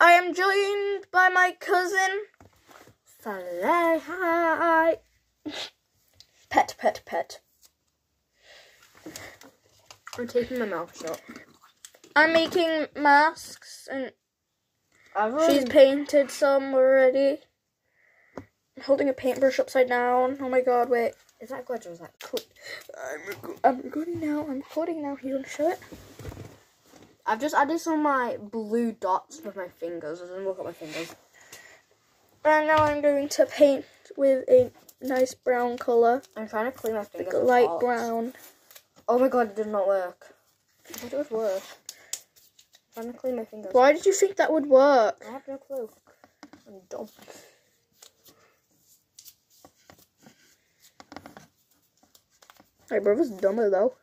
I am joined by my cousin. Hi. Pet, pet, pet. I'm taking my mouth shut. I'm making masks and I've she's painted some already. I'm holding a paintbrush upside down. Oh my god, wait. Is that good or is that? Cl- I'm, rec- I'm recording now. I'm recording now. You want to show it? I've just added some of my blue dots with my fingers. And look at my fingers. And now I'm going to paint with a nice brown color, I'm trying to clean my fingers. like light brown. Oh my god, it did not work. I thought it would work. I'm trying to clean my fingers. Why did you think that would work? I have no clue. I'm dumb. My brother's dumber though.